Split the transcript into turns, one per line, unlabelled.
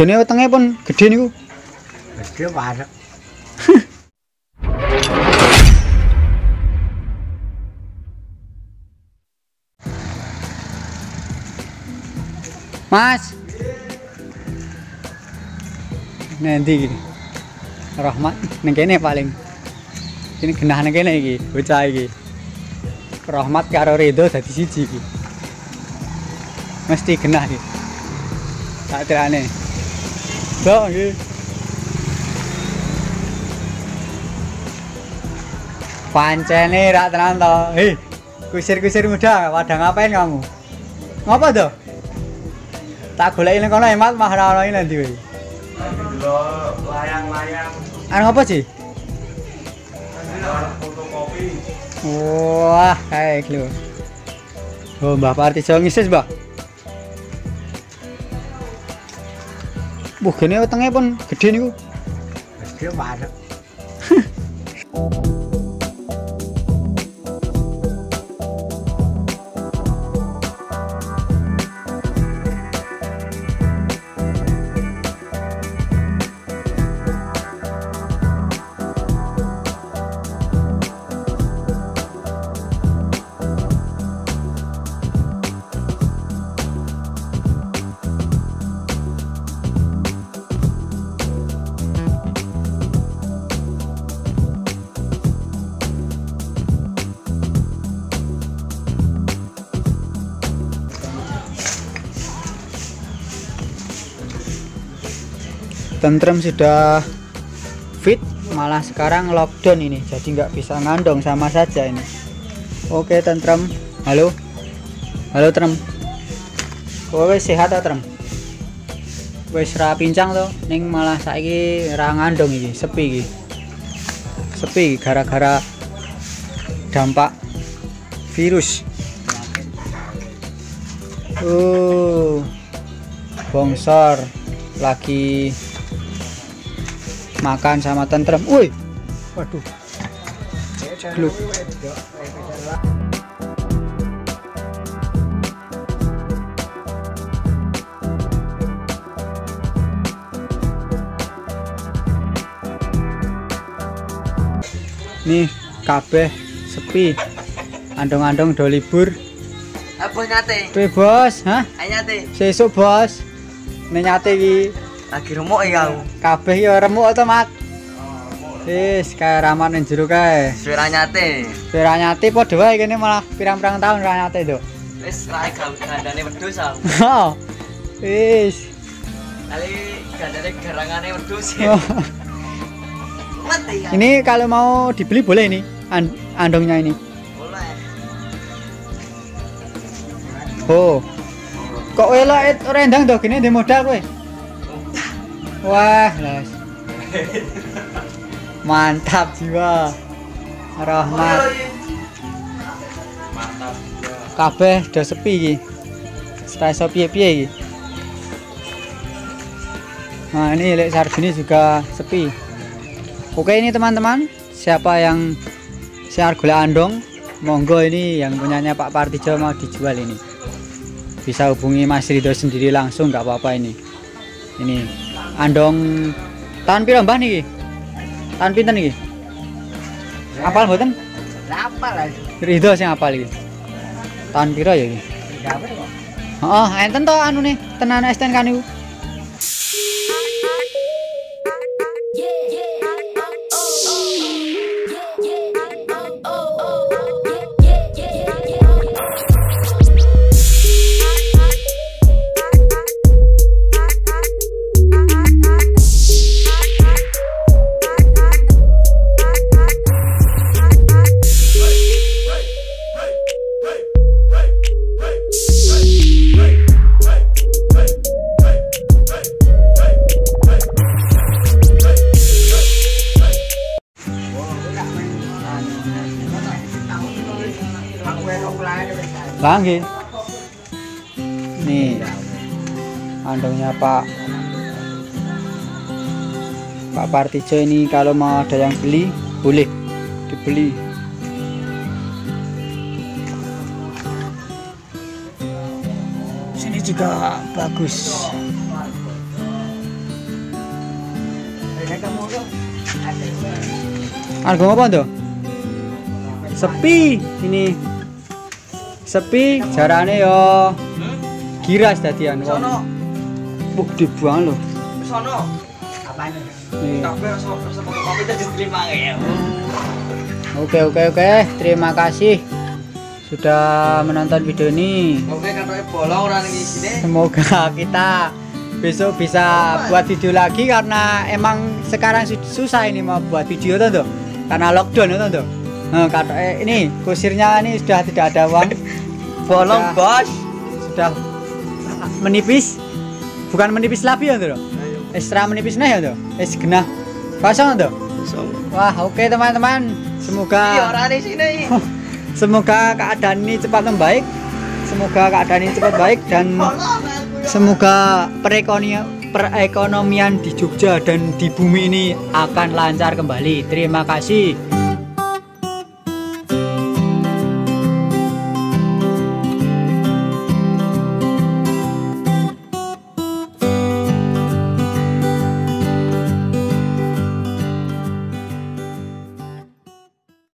Gene wetenge pun gede niku.
Gede parek.
Mas. Nanti gini. Rahmat ning kene paling. Ini genah ning kene iki, bocah iki. Rahmat karo Ridho dadi siji iki. Mesti genah iki. Tak terane. Dok iki. Pancene rak tenan to. Hei, kusir-kusir muda, pada ngapain kamu? Ngapa tuh? Tak goleki ning kono emat mah ora ono nanti kowe.
layang-layang
Anu apa sih?
fotokopi.
Wah, kayak lho. Oh, Mbah Parti Jawa ngisis, Mbah. Wah, gini wetenge pun gede niku.
Gede parek.
Tentrem sudah fit, malah sekarang lockdown ini, jadi nggak bisa ngandong sama saja ini. Oke, Tentrem. Halo. Halo, Trem. Kowe sehat ta, Trem? Wis ra pincang to, ning malah saiki ra ngandong iki, sepi iki. Sepi gara-gara dampak virus. Uh, bongsor lagi makan sama tentrem. Woi, waduh, Gluk. nih kabeh sepi. Andong-andong do libur.
Apa nyate?
Tuh bos, hah?
Ayo nyate.
Sesuk bos. Nek nyate iki
Lagi remuk ya aku.
kabeh ya remuk to, Mat. Wis kayak raman ning jero kae.
Suara nyate.
Ora nyate padha wae kene malah pirang-pirang tahun ora nyate to.
Wis rai gandane wedhus aku.
Oh, Wis.
Kali gandane garangane wedhus. Mati.
Ini kalau mau dibeli boleh ini an- andongnya ini.
Boleh.
Oh. Kok elok et rendang to gini di modal kowe. Wah, las. Mantap jiwa. Rahmat.
Mantap.
Kabeh do sepi iki. Iso piye-piye iki. Nah, ini lek Sarbini juga sepi. Oke ini teman-teman, siapa yang siar gula andong, monggo ini yang punyanya Pak Partijo mau dijual ini. Bisa hubungi Mas Ridho sendiri langsung nggak apa-apa ini. Ini andong tahun piro mbah niki? Tahun pinten niki? Apal mboten?
Apa lah?
Ridho sing apal iki. Tahun piro ya iki? Oh, enten to anu nih, tenan STNK niku. Nggih. Nih. Andongnya Pak Pak Partijo ini kalau mau ada yang beli boleh dibeli. Sini juga bagus. Argo apa tuh? Sepi ini. Sepi jarane yo giras dadian wong.
Sono,
Wah, dibuang loh.
sono. Tadi terima ya.
Oke oke oke, terima kasih sudah menonton video ini. Semoga kita besok bisa buat video lagi karena emang sekarang su- susah ini mau buat video tuh tuh karena lockdown itu tuh. Nah, kata eh, ini kusirnya ini sudah tidak ada uang,
Bolong
Sudah-
bos.
sudah menipis, bukan menipis lagi ya tuh. Ekstra menipis nah ya tuh, es genah kosong tuh. Wah oke teman-teman,
Iya
semoga
di sini.
semoga keadaan ini cepat membaik, semoga keadaan ini cepat baik dan. Semoga perekonomian perekonomian di Jogja dan di bumi ini akan lancar kembali. Terima kasih.